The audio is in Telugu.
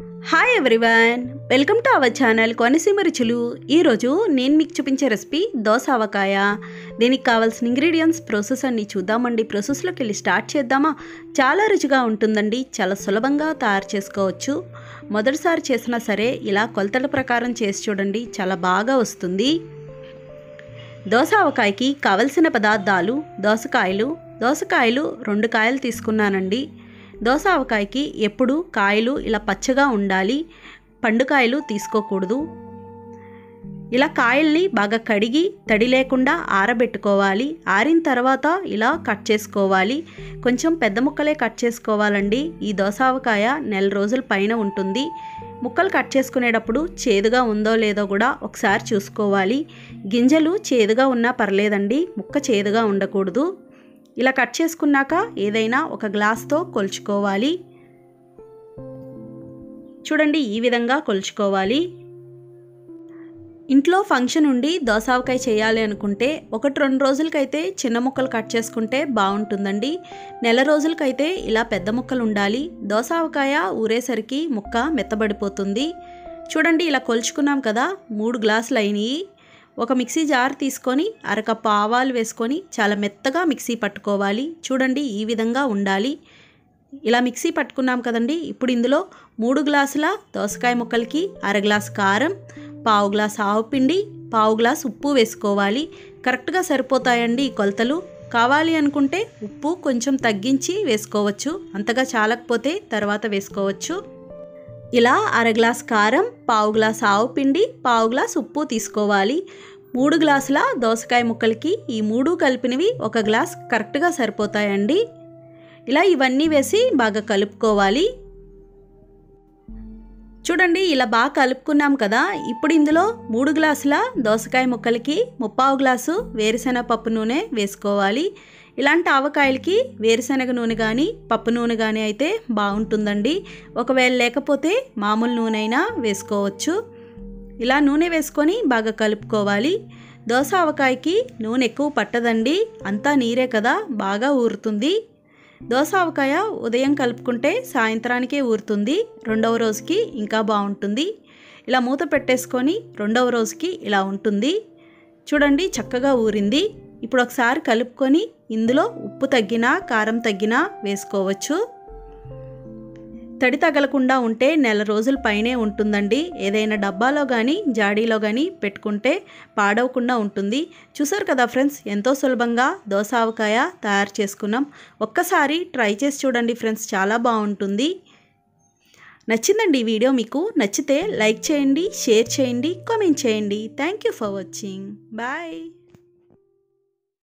Hi everyone welcome to our channel Konaseema రుచులు ఈరోజు నేను మీకు చూపించే రెసిపీ దోస ఆవకాయ. దీనికి కావాల్సిన ఇంగ్రీడియంట్స్ ప్రాసెస్ అన్ని చూద్దామండి. ప్రాసెస్లోకి వెళ్ళి స్టార్ట్ చేద్దామా? చాలా రుచిగా ఉంటుందండి. చాలా సులభంగా తయారు చేసుకోవచ్చు. మొదటిసారి చేసినా సరే ఇలా కొలతల ప్రకారం చేసి చూడండి. చాలా బాగా వస్తుంది. దోస ఆవకాయకి కావలసిన పదార్థాలు దోసకాయలు. దోసకాయలు రెండు కాయలు తీసుకున్నానండి. దోస ఆవకాయకి ఎప్పుడు కాయలు ఇలా పచ్చగా ఉండాలి పండుకాయలు తీసుకోకూడదు. ఇలా కాయల్ని బాగా కడిగి తడి లేకుండా ఆరబెట్టుకోవాలి. ఆరిన తర్వాత ఇలా కట్ చేసుకోవాలి. కొంచెం పెద్ద ముక్కలే కట్ చేసుకోవాలండి. ఈ దోస ఆవకాయ నెల రోజుల పైన ఉంటుంది. ముక్కలు కట్ చేసుకునేటప్పుడు చేదుగా ఉందో లేదో కూడా ఒకసారి చూసుకోవాలి. గింజలు చేదుగా ఉన్నా పర్లేదండి. ముక్క చేదుగా ఉండకూడదు. ఇలా కట్ చేసుకున్నాక ఏదైనా ఒక గ్లాస్తో కొలుచుకోవాలి. చూడండి ఈ విధంగా కొలుచుకోవాలి. ఇంట్లో ఫంక్షన్ ఉండి దోసావకాయ చేయాలి అనుకుంటే ఒకటి రెండు రోజులకైతే చిన్న ముక్కలు కట్ చేసుకుంటే బాగుంటుందండి. నెల రోజులకైతే ఇలా పెద్ద ముక్కలు ఉండాలి. దోసావకాయ ఊరేసరికి ముక్క మెత్తబడిపోతుంది. చూడండి ఇలా కొలుచుకున్నాం కదా మూడు గ్లాసులు అయినాయి ఒక మిక్సీ జార్ తీసుకొని అరకప్పు ఆవాలు వేసుకొని చాలా మెత్తగా మిక్సీ పట్టుకోవాలి. చూడండి ఈ విధంగా ఉండాలి. ఇలా మిక్సీ పట్టుకున్నాం కదండి. ఇప్పుడు ఇందులో మూడు గ్లాసుల దోసకాయ ముక్కలకి అర గ్లాస్ కారం పావు గ్లాస్ ఆవుపిండి పావు గ్లాస్ ఉప్పు వేసుకోవాలి. కరెక్ట్గా సరిపోతాయండి ఈ కొలతలు. కావాలి అనుకుంటే ఉప్పు కొంచెం తగ్గించి వేసుకోవచ్చు. అంతగా చాలకపోతే తర్వాత వేసుకోవచ్చు. ఇలా అర గ్లాస్ కారం పావు గ్లాస్ ఆవు పిండి పావు గ్లాస్ ఉప్పు తీసుకోవాలి. మూడు గ్లాసుల దోసకాయ ముక్కలకి ఈ మూడు కలిపినవి ఒక గ్లాస్ కరెక్ట్గా సరిపోతాయండి. ఇలా ఇవన్నీ వేసి బాగా కలుపుకోవాలి. చూడండి ఇలా బాగా కలుపుకున్నాం కదా. ఇప్పుడు ఇందులో మూడు గ్లాసుల దోసకాయ ముక్కలకి ముప్పావు గ్లాసు వేరుశెనగ పప్పు నూనె వేసుకోవాలి. ఇలాంటి ఆవకాయలకి వేరుశనగ నూనె కానీ పప్పు నూనె కానీ అయితే బాగుంటుందండి. ఒకవేళ లేకపోతే మామూలు నూనె అయినా వేసుకోవచ్చు. ఇలా నూనె వేసుకొని బాగా కలుపుకోవాలి. దోస ఆవకాయకి నూనె ఎక్కువ పట్టదండి. అంతా నీరే కదా బాగా ఊరుతుంది. దోస ఆవకాయ ఉదయం కలుపుకుంటే సాయంత్రానికే ఊరుతుంది. రెండవ రోజుకి ఇంకా బాగుంటుంది. ఇలా మూత పెట్టేసుకొని రెండవ రోజుకి ఇలా ఉంటుంది. చూడండి చక్కగా ఊరింది. ఇప్పుడు ఒకసారి కలుపుకొని ఇందులో ఉప్పు తగ్గినా కారం తగ్గినా వేసుకోవచ్చు. తడి తగలకుండా ఉంటే నెల రోజుల పైనే ఉంటుందండి. ఏదైనా డబ్బాలో కానీ జాడీలో కానీ పెట్టుకుంటే పాడవకుండా ఉంటుంది. చూసారు కదా ఫ్రెండ్స్ ఎంతో సులభంగా దోస ఆవకాయ తయారు చేసుకున్నాం. ఒక్కసారి ట్రై చేసి చూడండి ఫ్రెండ్స్ చాలా బాగుంటుంది. నచ్చిందండి ఈ వీడియో మీకు నచ్చితే లైక్ చేయండి షేర్ చేయండి కామెంట్ చేయండి. Thank you for watching bye